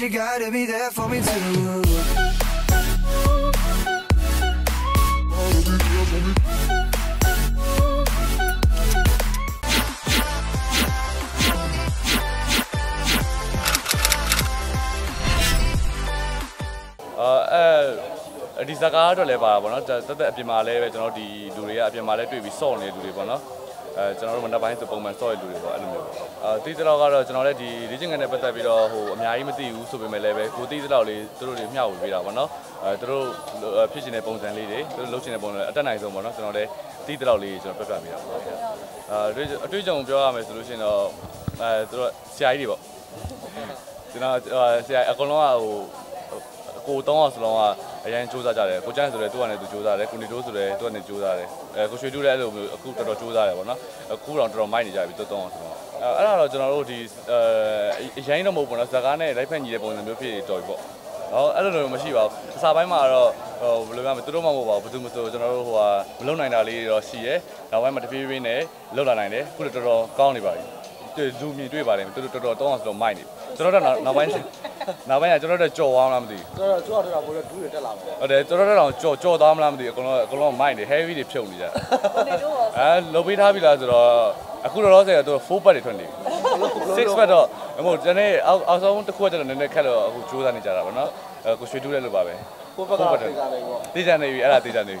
you gotta be there for me too. အဲဒီဇကားအတွက်လည်းပါတာပေါ့နော်တက်တက်အပြင်မှာလည်းပဲကျွန်တော်ဒီလူတွေကအပြင်မှာလည်းတွေ့ပြီးစော့နေတဲ့လူတွေပေါ့နော် အဲကျွန်တော်တို့မနက်ပိုင်းဆိုပုံမှန်စော့ရတဲ့လူတွေပေါ့အဲ့လိုမျိုးအဲတီးတဲ့တော့ကတော့ကျွန်တော်လည်းဒီလေ့ကျင့်ခန်းနဲ့ပတ်သက်ပြီးတော့ဟိုအများကြီးမသိဘူးဆိုပေမဲ့လည်းပဲကိုတီးတဲ့တော့လေးသူတို့တွေမျှဝေပေးတာပေါ့နော်အဲသူတို့ဖြစ်ချင်တဲ့ပုံစံလေးတွေသူတို့လုပ်ချင်တဲ့ပုံစံအတက်နိုင်ဆုံးပေါ့နော်ကျွန်တော်လည်းတီးတဲ့တော့လေးကျွန်တော်ပြတ်ပြပေးတာပေါ့အဲအတွေ့အကြုံပြောရမယ်ဆိုလို့ရှိရင်တော့အဲသူတို့ဆရာကြီးတွေပေါ့ကျွန်တော်ဆရာအကုန်လုံးကဟို ကိုတောင်းအောင်စလုံးကအရင်စူးစမ်းကြတယ်ကိုကျန်းဆိုလည်းသူ့ကနေသူစူးစမ်းတယ်ကိုနီတိုးဆိုလည်းသူ့ကနေစူးစမ်းတယ်အဲကိုရွှေတူးလည်းအဲ့လိုမျိုးအခုတော်တော်စူးစမ်းတယ်ပေါ့နော်အခုတော့တော်တော်မိုက်နေကြပြီသူ့တောင်းအောင်စလုံးအဲအဲ့ဒါတော့ကျွန်တော်တို့ဒီအဲအရင်တော့မဟုတ်ဘူးနော်ဇကားနဲ့လိုက်ဖက်ညီတဲ့ပုံစံမျိုးဖြစ်တော်ပြီပေါ့ဟောအဲ့လိုလိုမရှိပါဘူးအစာပိုင်းမှာတော့ဟိုဘယ်လိုပြောမလဲသူတို့မှမဟုတ်ပါဘူးဘယ်သူမှဆိုကျွန်တော်တို့ဟိုဟာမလုံနိုင်တာလေးတော့ရှိရဲနောက်ပိုင်းမှာတပြေးပြေးနဲ့လုံလာနိုင်တယ်အခုတော့တော်တော်ကောင်းနေပါပြီလူမြင်တွေ့ပါတယ်သူတို့တော်တော်တောင်းအောင်စလုံးမိုက်နေကျွန်တော်တို့နောက်ပိုင်း နောက်ပိုင်းကကျွန်တော်တို့ကြော်အောင်လားမသိဘူးဆိုတော့ကျွတ်တော့ဘိုးဒူးတွေတက်လာမယ်ဟုတ်တယ်တော်တော်တော်ကြော်ကြော်သွားမလားမသိဘူးအကုန်လုံးအကုန်လုံးမိုက်နေ heavy တွေဖြုတ်နေကြအဲလုတ်ပေးထားပြီလားဆိုတော့အခုတော့တော့ဆယ်ကတော့4 pack တွေထွက်နေပြီ6 pack တော့မဟုတ်ကျွန်တော်အောက်အောက်ဆုံးတစ်ခုကကျွန်တော်နည်းနည်းခက်တော့အခုကြိုးစားနေကြတာဗောနော်အဲကိုရွှေတူးလဲလို့ပါပဲကိုဘက်ကပြေးကြတယ်ပေါ့တေးကြနေပြီအဲ့ဒါတေးကြနေပြီ